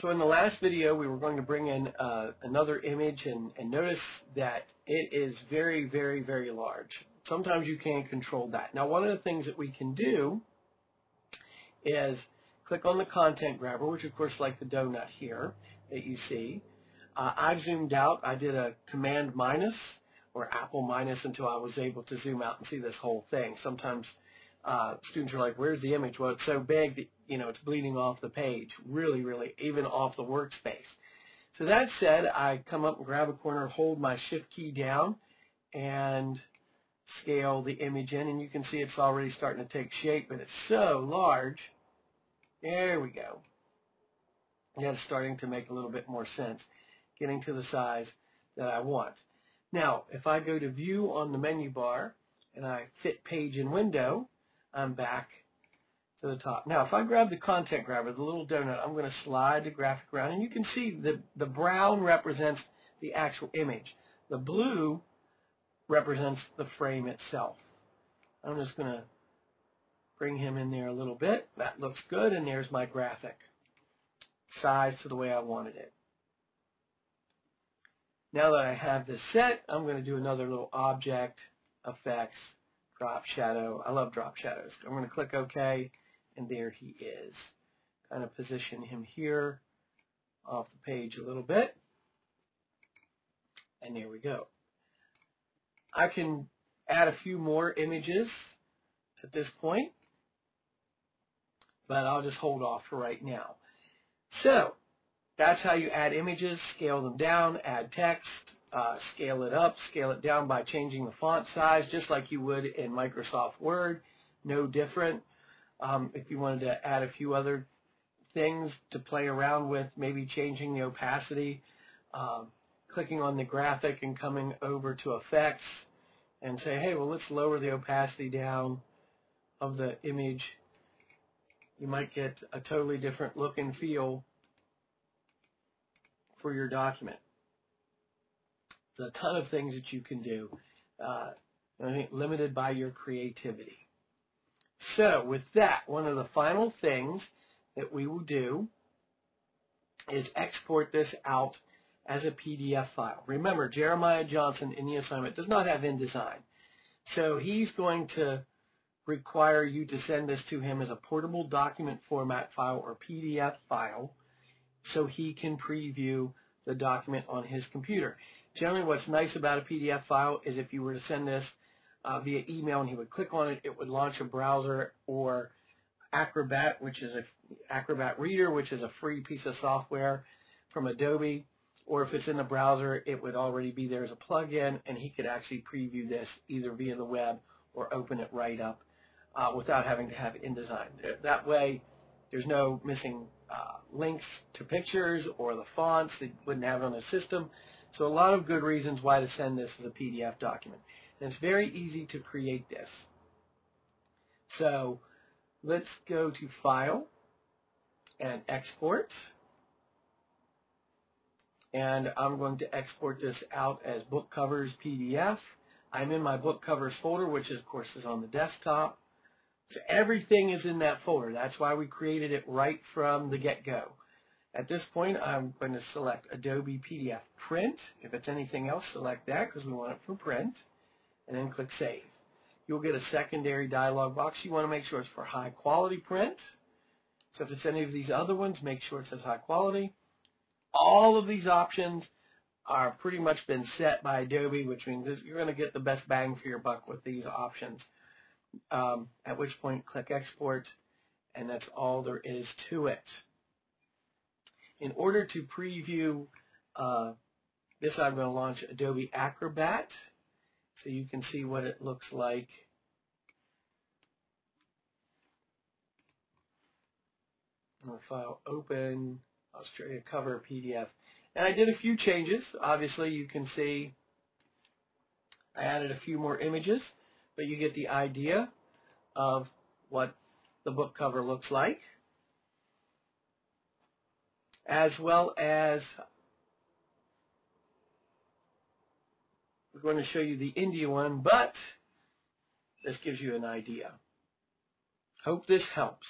So in the last video, we were going to bring in uh, another image, and, and notice that it is very, very, very large. Sometimes you can't control that. Now, one of the things that we can do is click on the content grabber, which of course like the donut here that you see. Uh, I've zoomed out. I did a command minus or Apple minus until I was able to zoom out and see this whole thing. Sometimes uh, students are like, where's the image? Well, it's so big that, you know, it's bleeding off the page, really, really, even off the workspace. So that said, I come up and grab a corner, hold my shift key down, and scale the image in, and you can see it's already starting to take shape, but it's so large. There we go. That's starting to make a little bit more sense, getting to the size that I want. Now, if I go to View on the menu bar, and I fit Page and Window, I'm back to the top. Now, if I grab the content grabber, the little donut, I'm going to slide the graphic around, and you can see the, the brown represents the actual image. The blue represents the frame itself. I'm just going to bring him in there a little bit. That looks good, and there's my graphic. Size to the way I wanted it. Now that I have this set, I'm going to do another little object, effects, drop shadow. I love drop shadows. I'm going to click OK, and there he is. Kind of position him here off the page a little bit. And there we go. I can add a few more images at this point, but I'll just hold off for right now. So, that's how you add images, scale them down, add text, uh, scale it up, scale it down by changing the font size, just like you would in Microsoft Word. No different. Um, if you wanted to add a few other things to play around with, maybe changing the opacity, um, clicking on the graphic and coming over to effects and say, hey, well, let's lower the opacity down of the image. You might get a totally different look and feel for your document. A ton of things that you can do, uh, limited by your creativity. So with that, one of the final things that we will do is export this out as a PDF file. Remember, Jeremiah Johnson in the assignment does not have InDesign. So he's going to require you to send this to him as a portable document format file or PDF file so he can preview the document on his computer. Generally, what's nice about a PDF file is if you were to send this uh, via email and he would click on it, it would launch a browser or Acrobat, which is a Acrobat Reader, which is a free piece of software from Adobe. Or if it's in the browser, it would already be there as a plugin, and he could actually preview this either via the web or open it right up uh, without having to have InDesign. That way, there's no missing uh, links to pictures or the fonts that wouldn't have on the system. So a lot of good reasons why to send this as a PDF document. And it's very easy to create this. So let's go to File and Export. And I'm going to export this out as book covers PDF. I'm in my book covers folder, which of course is on the desktop. So everything is in that folder. That's why we created it right from the get-go. At this point, I'm going to select Adobe PDF Print. If it's anything else, select that because we want it for print. And then click Save. You'll get a secondary dialog box. You want to make sure it's for high quality print. So if it's any of these other ones, make sure it says high quality. All of these options are pretty much been set by Adobe, which means you're going to get the best bang for your buck with these options um, at which point click export and that's all there is to it. In order to preview uh, this I'm going to launch Adobe Acrobat so you can see what it looks like. file open, Australia cover PDF. And I did a few changes. Obviously you can see I added a few more images but you get the idea of what the book cover looks like, as well as we're going to show you the India one, but this gives you an idea. Hope this helps.